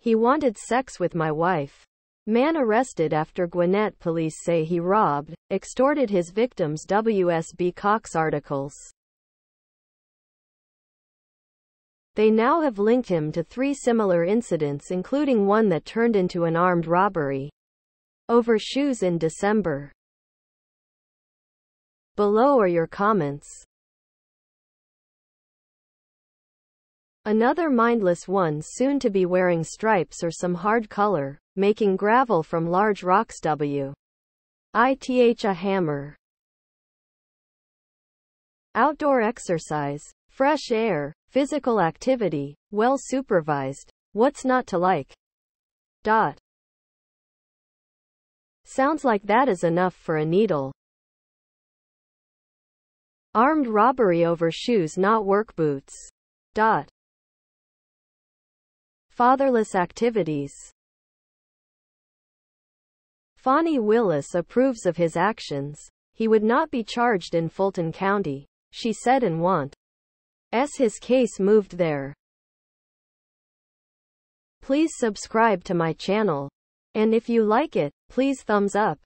He wanted sex with my wife. Man arrested after Gwinnett police say he robbed, extorted his victims WSB Cox articles. They now have linked him to three similar incidents including one that turned into an armed robbery over shoes in December. Below are your comments. Another mindless one soon to be wearing stripes or some hard color, making gravel from large rocks W. ITH a hammer. Outdoor exercise, fresh air, physical activity, well supervised. What's not to like? Dot. Sounds like that is enough for a needle. Armed robbery over shoes not work boots. Dot. Fatherless activities. Fani Willis approves of his actions. He would not be charged in Fulton County, she said and want. S his case moved there. Please subscribe to my channel. And if you like it, please thumbs up.